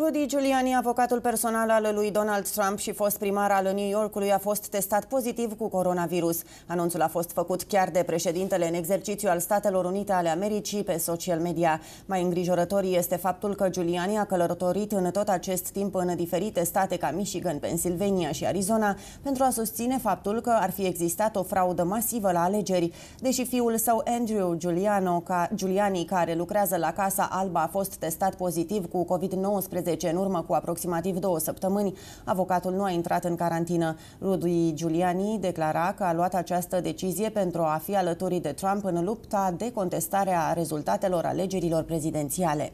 Rudy Giuliani, avocatul personal al lui Donald Trump și fost primar al New Yorkului, a fost testat pozitiv cu coronavirus. Anunțul a fost făcut chiar de președintele în exercițiu al Statelor Unite ale Americii pe social media. Mai îngrijorător este faptul că Giuliani a călătorit în tot acest timp în diferite state ca Michigan, Pennsylvania și Arizona pentru a susține faptul că ar fi existat o fraudă masivă la alegeri. Deși fiul său Andrew Giuliano, ca, Giuliani, care lucrează la Casa Alba, a fost testat pozitiv cu COVID-19, în urmă cu aproximativ două săptămâni, avocatul nu a intrat în carantină. Rudy Giuliani declara că a luat această decizie pentru a fi alături de Trump în lupta de contestare a rezultatelor alegerilor prezidențiale.